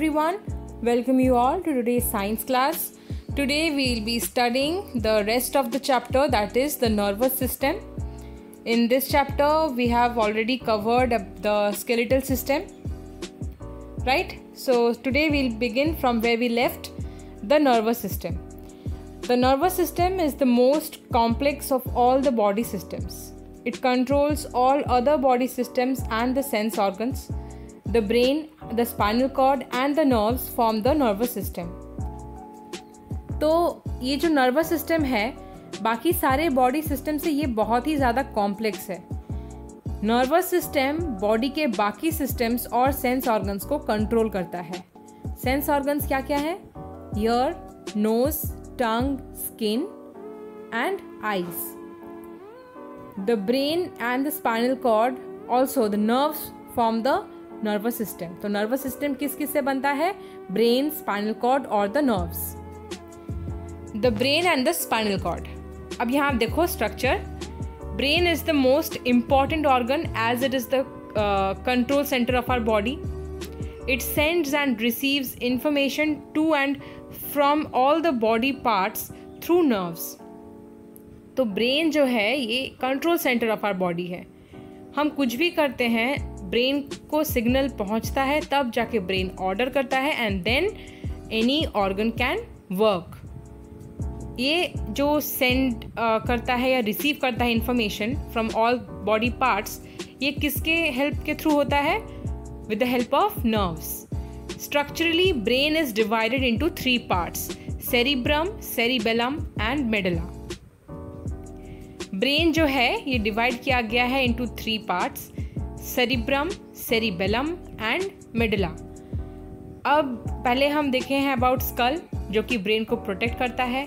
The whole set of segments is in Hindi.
Everyone, welcome you all to today's science class. Today we'll be studying the rest of the chapter that is the nervous system. In this chapter we have already covered the skeletal system. Right? So today we'll begin from where we left the nervous system. The nervous system is the most complex of all the body systems. It controls all other body systems and the sense organs. The brain the spinal cord and the nerves form the nervous system. तो ये जो नर्वस सिस्टम है, बाकी सारे बॉडी सिस्टम से ये बहुत ही ज़्यादा कॉम्प्लेक्स है। नर्वस सिस्टम बॉडी के बाकी सिस्टम्स और सेंस ऑर्गन्स को कंट्रोल करता है। सेंस ऑर्गन्स क्या क्या है? Ear nose tongue skin and eyes the brain and the spinal cord also the nerves form the nervous system. तो नर्वस सिस्टम किस किस से बनता है? ब्रेन, स्पाइनल कॉर्ड और the nerves. The brain and the spinal cord. अब यहाँ आप देखो structure brain is the most important organ as it is the control centre of our body it sends and receives information to and from all the body parts through nerves तो ब्रेन जो है, ये control centre of our body है। हम कुछ भी करते हैं ब्रेन को सिग्नल पहुँचता है तब जाके ब्रेन ऑर्डर करता है and then any organ can work ये जो सेंड uh, करता है या रिसीव करता है information from all body parts ये किसके हेल्प के थ्रू होता है? With the help of nerves structurally brain is divided into three parts cerebrum cerebellum and medulla brain जो है ये डिवाइड किया गया है into three parts cerebrum cerebellum and medulla अब पहले हम देखे हैं अबाउट स्कल जो कि ब्रेन को प्रोटेक्ट करता है।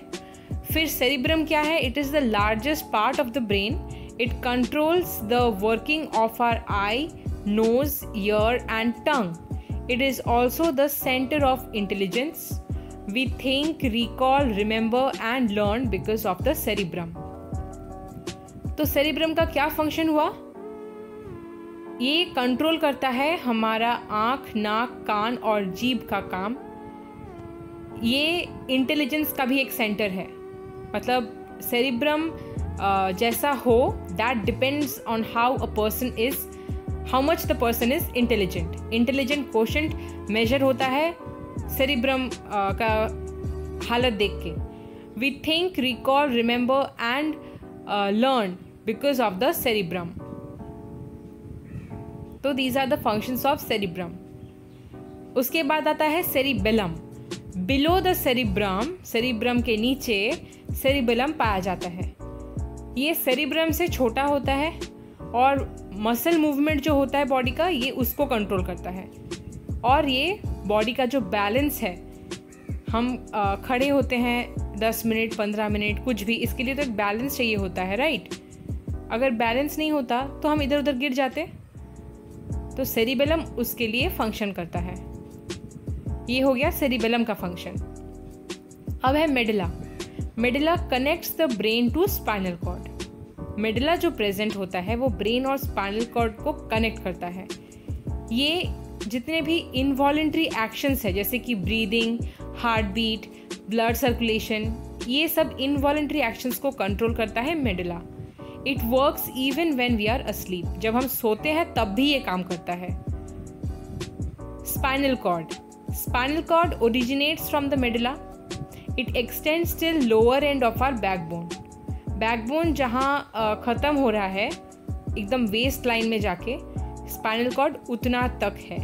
फिर सेरिब्रम क्या है? It is the largest part of the brain it controls the working of our eye nose ear and tongue it is also the centre of intelligence we think recall remember and learn because of the cerebrum तो सेरिब्रम का क्या फ़ंक्शन हुआ? ये कंट्रोल करता है हमारा आँख, नाक, कान और जीभ का काम। ये इंटेलिजेंस का भी एक सेंटर है। मतलब सेरिब्रम जैसा हो that depends on how a person is how much the person is intelligent intelligent question major होता है सेरिब्रम का हालत देख के। We think recall remember and learn because of the cerebrum तो these are the functions of cerebrum उसके बाद आता है cerebellum below the cerebrum cerebrum के नीचे सेरिबेलम पाया जाता है. ये सेरिब्रम से छोटा होता है और मसल मूवमेंट जो होता है बॉडी का, ये उसको कंट्रोल करता है. और ये बॉडी का जो बैलेंस है, हम खड़े होते हैं दस मिनट, पंद्रह मिनट, कुछ भी, इसके लिए तो एक बैलेंस चाहिए होता है राइट अगर बैलेंस नहीं होता तो हम इधर उधर गिर जाते. तो सेरिबेलम उसके लिए फ़ंक्शन करता है। ये हो गया सेरिबेलम का फ़ंक्शन अब है medulla medulla connects the brain to spinal cord medulla जो प्रेजेंट होता है, वो ब्रेन और स्पाइनल कॉर्ड को कनेक्ट करता है। ये जितने भी इनवॉलेंट्री एक्शंस है, जैसे कि breathing heart beat blood circulation ये सब इनवॉलेंट्री एक्शंस को कंट्रोल करता है medulla it works even when we are asleep जब हम सोते हैं, तब भी ये काम करता है। Spinal cord spinal cord originates from the medulla it extend still lower end of our backbone backbone जहाँ ख़त्म हो रहा है, एकदम वेस्ट लाइन में जाके स्पाइनल कॉर्ड उतना तक है।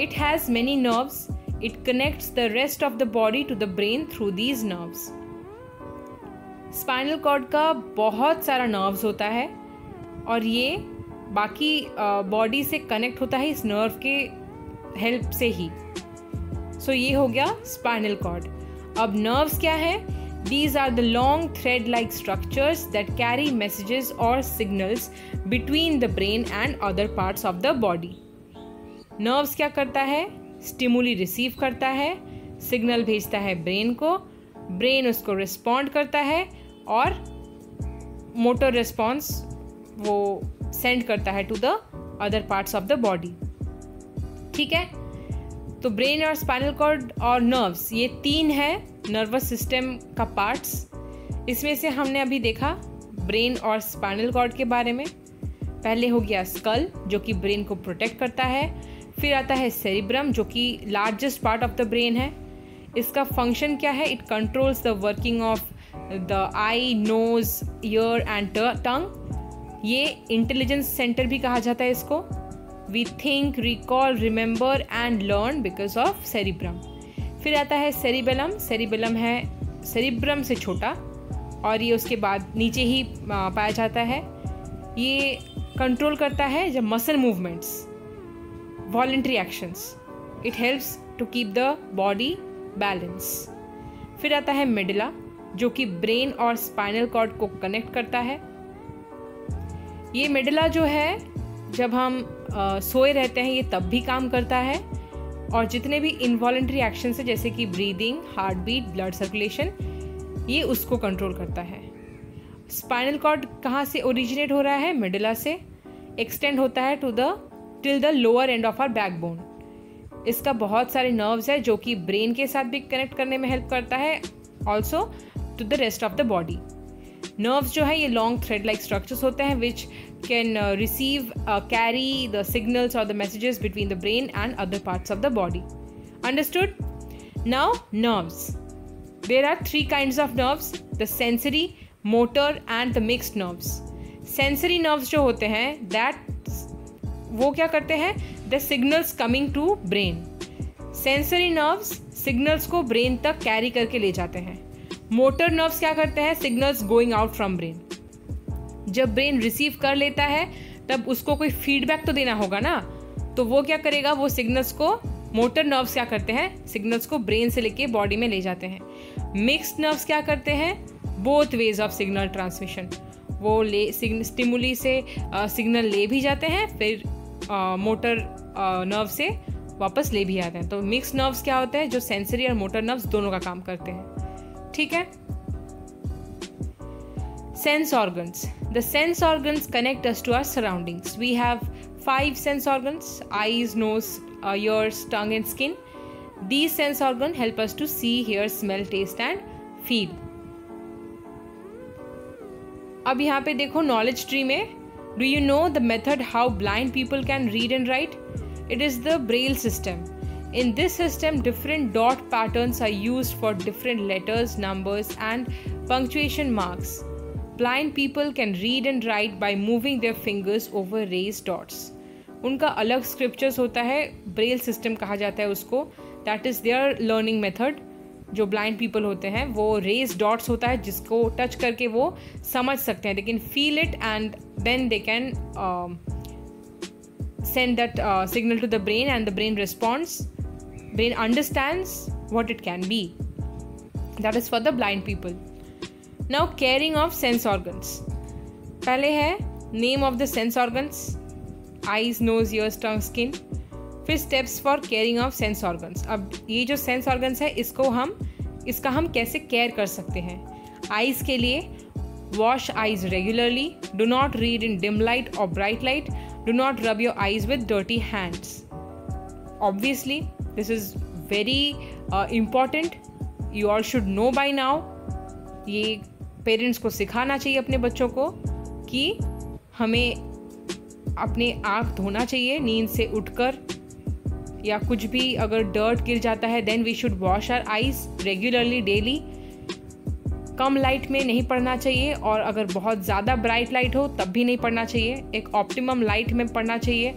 It has many nerves it connects the rest of the body to the brain through these nerves spinal cord का बहुत सारा नर्व्स होता है और ये बाकी बॉडी से कनेक्ट होता है इस नर्व के हेल्प से ही। सो so, ये हो गया स्पाइनल कॉर्ड। अब नर्व्स क्या है? These are the long thread like structures that carry messages और signals between the brain and other parts of the body nerves क्या करता है? स्टिमुली रिसीव करता है सिग्नल भेजता है ब्रेन को ब्रेन उसको रिस्पॉन्ड करता है और मोटर रिस्पॉन्स वो सेंड करता है to the other parts of the body ठीक है? तो ब्रेन और स्पाइनल कॉर्ड और नर्व्स ये तीन है नर्वस सिस्टम का पार्ट्स इसमें से हमने अभी देखा ब्रेन और स्पाइनल कॉर्ड के बारे में। पहले हो गया स्कल जो कि ब्रेन को प्रोटेक्ट करता है। फिर आता है सेरिब्रम जो कि largest part of the brain है। इसका फ़ंक्शन क्या है? It controls the working of the eye nose ear and tongue ये इंटेलिजेंस सेंटर भी कहा जाता है इसको। We think recall remember and learn because of cerebrum फिर आता है सेरिबेलम सेरिबेलम है सेरिब्रम से छोटा और ये उसके बाद नीचे ही पाया जाता है। ये कंट्रोल करता है जब muscle movements voluntary actions it helps to keep the body balance फिर आता है मेडिला जो कि ब्रेन और स्पाइनल कॉर्ड को कनेक्ट करता है। ये मेडिला जो है जब हम आ, सोए रहते हैं ये तब भी काम करता है। और जितने भी इनवॉलेंट्री एक्शन है जैसे कि breathing heart beat blood circulation ये उसको कंट्रोल करता है। स्पाइनल कॉर्ड कहाँ से ओरिजिनेट हो रहा है? मिडिला से एक्सटेंड होता है to the till the lower end of our backbone इसका बहुत सारे नर्व्स है जो कि ब्रेन के साथ भी कनेक्ट करने में हेल्प करता है। Also to the rest of the body nerves जो है, ये लॉन्ग थ्रेड लाइक स्ट्रक्चर्स होते हैं which can receive carry the signals और the messages between the brain and other parts of the body understood now nerves there are three kind of nerves the sensory motor and the mixed nerves sensory nerves जो होते हैं दैट वो क्या करते हैं? The signals coming to brain sensory nerves signals को ब्रेन तक कैरी करके ले जाते हैं. मोटर नर्व्स क्या करते हैं? Signals going out from brain जब ब्रेन रिसीव कर लेता है, तब उसको कोई फीडबैक तो देना होगा ना? तो वो क्या करेगा? वो सिग्नल्स को मोटर नर्व्स क्या करते हैं? सिग्नल्स को ब्रेन से लेके बॉडी में ले जाते हैं. मिक्स्ड नर्व्स क्या करते हैं? Both ways of signal transmission वो ले स्टिमुली से सिग्नल ले भी जाते हैं, फिर मोटर नर्व से वापस ले भी आते हैं. तो मिक्स नर्व्स क्या होते हैं? जो सेंसरी और मोटर नर्व्स दोनों का काम करते हैं. ठीक है? Sense organs the sense organs connect us to our surroundings we have five sense organs eyes nose ears tongue and skin these sense organ help us to see hear smell taste and feel अब यहाँ पे देखो नॉलेज ट्री में do you know the method how blind people can read and write it is the braille system In this system, different dot patterns are used for different letters, numbers, and punctuation marks. Blind people can read and write by moving their fingers over raised dots. उनका अलग स्क्रिप्चर्स होता है ब्रेल सिस्टम कहा जाता है उसको that is there learning method जो ब्लाइंड पीपल होते हैं वो रेस डॉट्स होता है जिसको टच करके वो समझ सकते हैं लेकिन feel it and then they can that uh, signal to the brain and the brain responds brain understands what it can be. That is for the blind people. Now, caring of sense organs. पहले है, name of the sense organs. Eyes, nose, ears, tongue, skin. फिर steps for caring of sense organs अब ये जो सेंस ऑर्गन्स है, इसको हम, इसका हम कैसे केयर कर सकते हैं? आइज़ के लिए wash eyes regularly do not read in dim light और bright light do not rub your eyes with dirty hands obviously this is very important you all should know by now ये पेरेंट्स को सिखाना चाहिए अपने बच्चों को कि हमें अपने आँख धोना चाहिए, नींद से उठकर। या कुछ भी अगर डर्ट गिर जाता है then we should wash our eyes regularly daily come light में नहीं पढ़ना चाहिए और अगर बहुत ज़्यादा ब्राइट लाइट हो, तब भी नहीं पढ़ना चाहिए। एक ऑप्टिमम लाइट में पढ़ना चाहिए।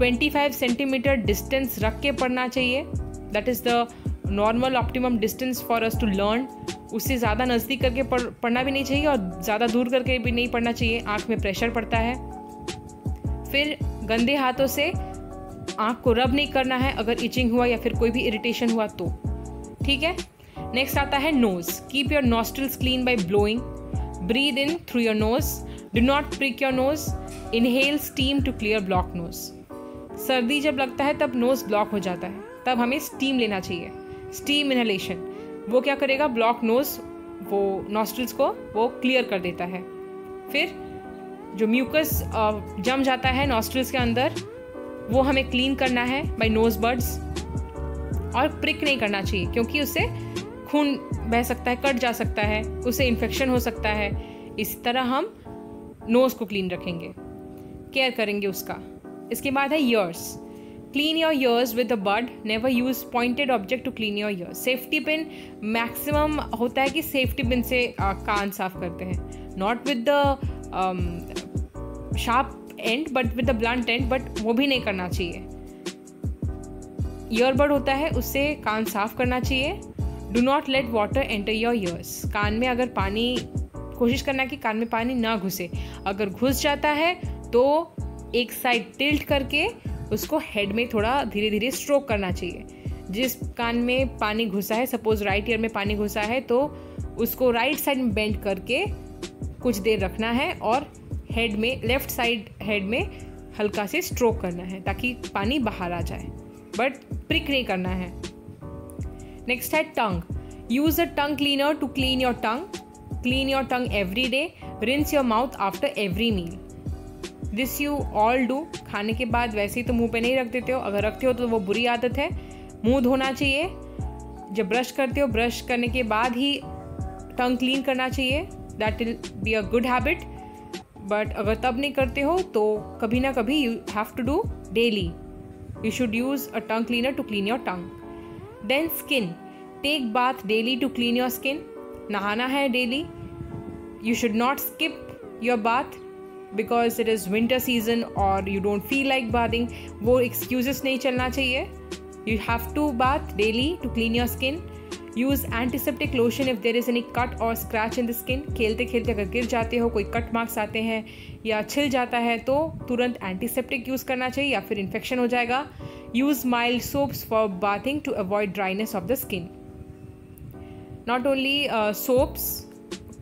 25 सेंटीमीटर डिस्टेंस रख के पढ़ना चाहिए। That is the normal optimum distance for us to learn उससे ज़्यादा नज़दीक करके पढ़, पढ़ना भी नहीं चाहिए और ज़्यादा दूर करके भी नहीं पढ़ना चाहिए। आँख में प्रेशर पड़ता है। फिर गंदे हाथों से आँख को रब नहीं करना है। अगर इचिंग हुआ या फिर कोई भी इरिटेशन हुआ तो। ठीक है? नेक्स्ट आता है nose keep your nostrils clean by blowing breathe in through your nose do not prick your nose inhale steam to clear block nose सर्दी जब लगता है, तब नोज़ ब्लॉक हो जाता है। तब हमें स्टीम लेना चाहिए। स्टीम इनहेलेशन वो क्या करेगा? ब्लॉक नोज़ वो नॉस्ट्रल्स को, वो क्लियर कर देता है। फिर जो म्यूकस जम जाता है नॉस्ट्रल्स के अंदर, वो हमें क्लीन करना है बाई नोज़ बर्ड्स और प्रिक नहीं करना चाहिए, क्योंकि उससे खून बह सकता है, कट जा सकता है उससे इन्फेक्शन हो सकता है। इस तरह हम नोज़ को क्लीन रखेंगे। केयर करेंगे उसका। इसके बाद है ears clean your ears with a bud never use pointed object to clean your ears safety pin maximum होता है कि सेफ्टी पिन से कान साफ़ करते हैं. Not with the sharp end but with the blunt end but वो भी नहीं करना चाहिए. ईयरबड होता है, उससे कान साफ़ करना चाहिए. Do not let water enter your ears कान में अगर पानी, कोशिश करना कि कान में पानी ना घुसे. अगर घुस जाता है तो एक साइड टिल्ट करके उसको हेड में थोड़ा धीरे धीरे स्ट्रोक करना चाहिए। जिस कान में पानी घुसा है सपोज़ राइट ईयर में पानी घुसा है तो उसको राइट साइड में बेंड करके कुछ देर रखना है और हेड में लेफ़्ट साइड हेड में हल्का से स्ट्रोक करना है ताकि पानी बाहर आ जाए। बट प्रिक नहीं करना है। नेक्स्ट है tongue use a tongue cleaner to clean your tongue clean your tongue every day rinse your mouth after every meal this you all do खाने के बाद वैसे ही तो मुँह पे नहीं रख देते हो। अगर रखते हो तो वो बुरी आदत है। मुँह धोना चाहिए। जब ब्रश करते हो, ब्रश करने के बाद ही टंग क्लीन करना चाहिए। That will be a good habit but अगर तब नहीं करते हो तो कभी ना कभी you have to do daily you should use a tongue cleaner to clean your tongue then skin take bath daily to clean your skin नहाना है daily you should not skip your bath because it is winter season और you don't feel like bathing वो एक्सक्यूजेस नहीं चलना चाहिए। You have to bath daily to clean your skin use antiseptic lotion if there is any cut और स्क्रैच इन द स्किन खेलते खेलते अगर गिर जाते हो, कोई कट मार्क्स आते हैं या छिल जाता है तो तुरंत एंटीसेप्टिक यूज़ करना चाहिए या फिर इन्फेक्शन हो जाएगा। Use mild soaps for bathing to avoid dryness of the skin not only soaps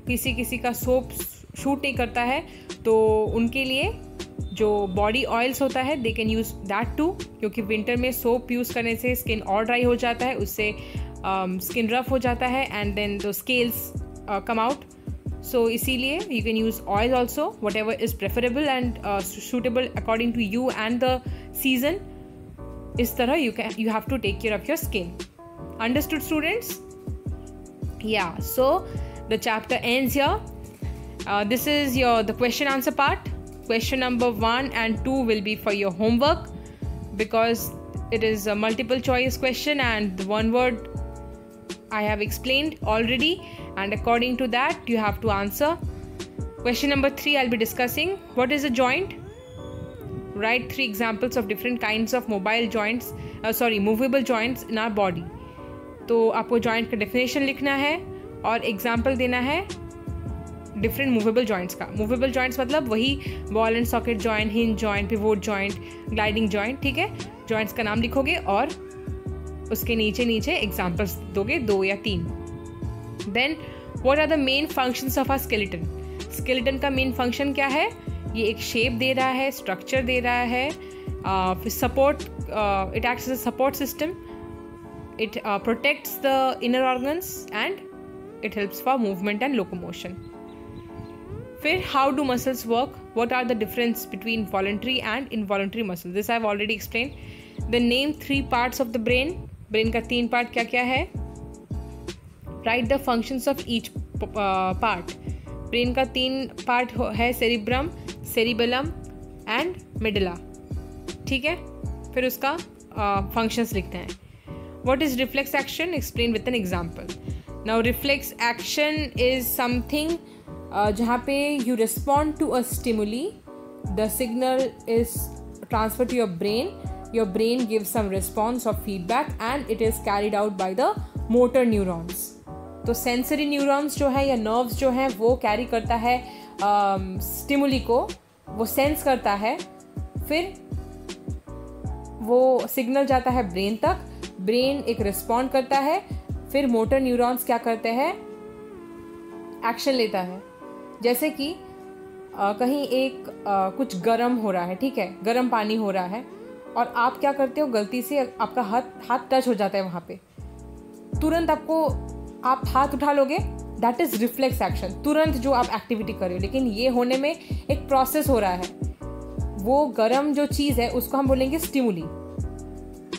किसी किसी का सोप शूट नहीं करता है तो उनके लिए जो बॉडी ऑयल्स होता है they can use that too क्योंकि विंटर में सोप यूज़ करने से स्किन और ड्राई हो जाता है उससे स्किन um, रफ हो जाता है and then the scales come out so इसीलिए you can use oil also whatever is preferable and suitable according to you and the season इस तरह you can you have to take care of your skin understood students या so the chapter ends your this is your the question answer part question number 1 and 2 will be for your homework because it is a multiple choice question and the one word I have explained already, and according to that, you have to answer. Question number three, I'll be discussing what is a joint. Write three examples of different kinds of mobile joints, uh, sorry, movable joints in our body. तो आपको जॉइंट का डेफिनेशन लिखना है और एग्ज़ाम्पल देना है डिफरेंट मूवेबल जॉइंट्स का। मूवेबल जॉइंट्स मतलब वही ball and socket joint hinge joint pivot joint gliding joint ठीक है? जॉइंट्स का नाम लिखोगे और उसके नीचे नीचे एग्जाम्पल्स दोगे, दो या तीन। Then what are the main function of our skeleton skeleton का मेन फ़ंक्शन क्या है? ये एक शेप दे रहा है स्ट्रक्चर दे रहा है फिर support it acts a support system it protects the inner organs and it helps for movement and locomotion फिर how do muscles work what are the difference between voluntary and involuntary muscle this I already explain the name three parts of the brain brain का तीन पार्ट क्या क्या है write the functions of each part brain का तीन पार्ट है सेरिब्रम सेरिबलम एंड मिडला ठीक है? फिर उसका फ़ंक्शंस uh, लिखते हैं. What is reflex action explain with an example now reflex action is something जहाँ पे you respond to a stimuli the signal is transfer to your brain your brain give some response or feedback and it is carried out by the motor neurons. तो सेंसरी न्यूरॉन्स जो है या नर्व्स जो हैं वो कैरी करता है स्टिमुली um, को वो सेंस करता है फिर वो सिग्नल जाता है ब्रेन तक ब्रेन एक रिस्पॉन्ड करता है फिर मोटर न्यूरॉन्स क्या करते हैं? एक्शन लेता है। जैसे कि आ, कहीं एक आ, कुछ गर्म हो रहा है ठीक है? गर्म पानी हो रहा है और आप क्या करते हो? गलती से आपका हाथ हाथ टच हो जाता है वहाँ पे। तुरंत आपको आप हाथ उठा लोगे दैट इज़ रिफ्लेक्स एक्शन तुरंत जो आप एक्टिविटी कर रहे हो लेकिन ये होने में एक प्रोसेस हो रहा है। वो गर्म जो चीज़ है उसको हम बोलेंगे स्टिमुली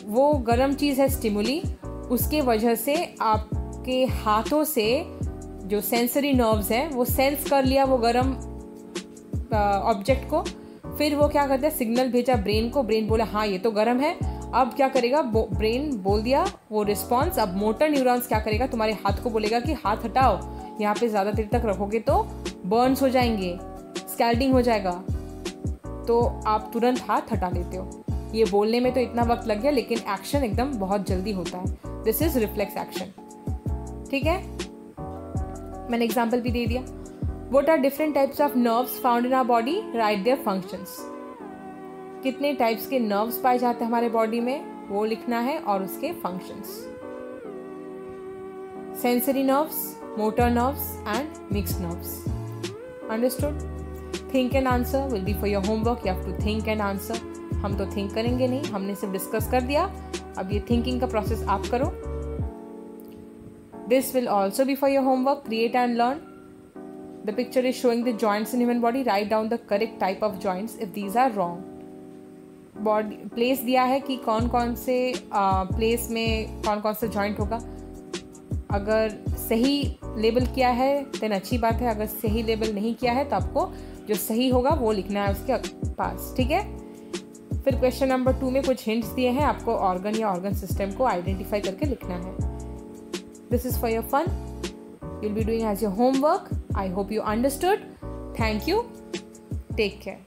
वो गर्म चीज़ है स्टिमुली उसके वजह से आपके हाथों से जो सेंसरी नर्व्स हैं, वो सेंस कर लिया वो गर्म ऑब्जेक्ट को। फिर वो क्या करता है? सिग्नल भेजा ब्रेन को। ब्रेन बोला हाँ ये तो गर्म है। अब क्या करेगा? ब्रेन बोल दिया वो रिस्पॉन्स अब मोटर न्यूरॉन्स क्या करेगा? तुम्हारे हाथ को बोलेगा कि, हाथ हटाओ। यहाँ पे ज़्यादा देर तक रखोगे तो बर्न्स हो जाएँगे। स्कैल्डिंग हो जाएगा। तो आप तुरंत हाथ हटा लेते हो। ये बोलने में तो इतना वक्त लग गया, लेकिन एक्शन एकदम बहुत जल्दी होता है। दिस इज़ रिफ्लेक्स एक्शन ठीक है? मैंने एग्ज़ाम्पल भी दे दिया। What are different types of nerves found in our body right their functions कितने टाइप्स के नर्व्स पाए जाते हैं हमारे बॉडी में? वो लिखना है और उसके functions sensory nerves motor nerves and mix nerves understood think and answer will be for your homework you have to think and answer हम तो थिंक करेंगे नहीं. हमने सिर्फ़ डिस्कस कर दिया. अब ये थिंकिंग का प्रोसेस आप करो. This will also be for your homework create and learn the picture is showing the joints in human body write down the correct type of joints if these are wrong body place दिया है कि कौन कौन से प्लेस में कौन कौन सा जॉइंट होगा। अगर सही लेबल किया है देन अच्छी बात है। अगर सही लेबल नहीं किया है तो आपको जो सही होगा, वो लिखना है उसके पास। ठीक है? फिर क्वेश्चन नंबर टू में कुछ हिंट्स दिए हैं। आपको ऑर्गन या ऑर्गन सिस्टम को आइडेंटिफाई करके लिखना है। This is for your fun. You'll be doing as your homework. I hope you understood. Thank you. Take care.